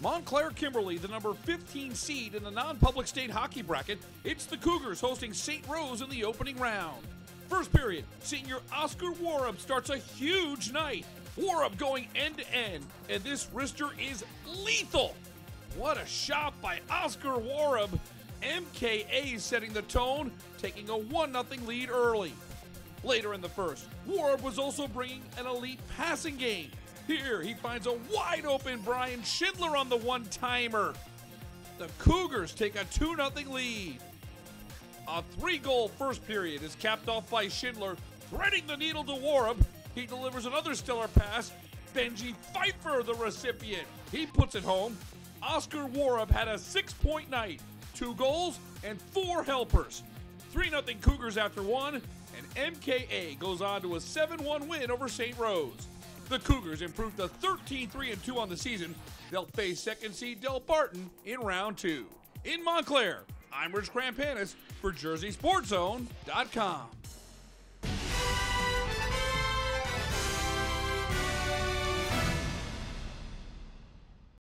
Montclair Kimberly, the number 15 seed in the non public state hockey bracket, it's the Cougars hosting St. Rose in the opening round. First period, senior Oscar Worob starts a huge night. Worob going end to end, and this wrister is lethal. What a shot by Oscar Worob. MKA setting the tone, taking a 1 0 lead early. Later in the first, Worob was also bringing an elite passing game. Here, he finds a wide open Brian Schindler on the one timer. The Cougars take a 2 0 lead. A three goal first period is capped off by Schindler, threading the needle to Worob. He delivers another stellar pass. Benji Pfeiffer, the recipient. He puts it home. Oscar Worob had a six point night, two goals, and four helpers. 3 0 Cougars after one, and MKA goes on to a 7 1 win over St. Rose. The Cougars improved to 13 3 2 on the season. They'll face second seed Delbarton in round two. In Montclair, I'm Rich Crampanis for JerseySportsZone.com.